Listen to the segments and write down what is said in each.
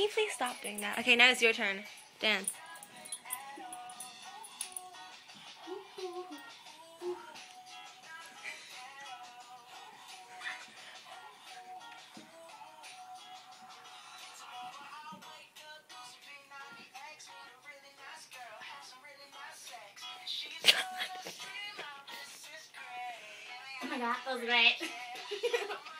Can you please stop doing that? Okay, now it's your turn. Dance. Oh my god, that was great.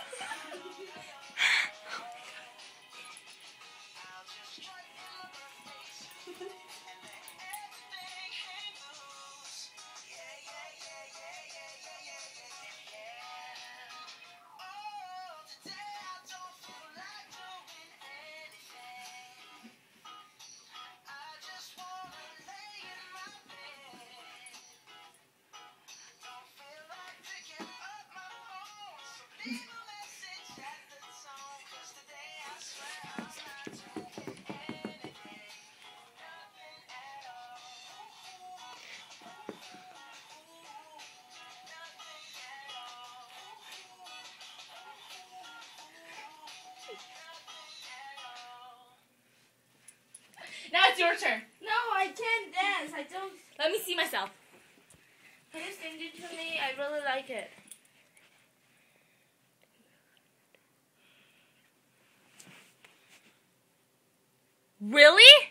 Now it's your turn. No, I can't dance. I don't. Let me see myself. Can you sing it to me? I really like it. Really?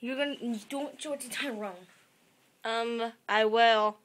You're gonna you don't do it the time wrong. Um, I will.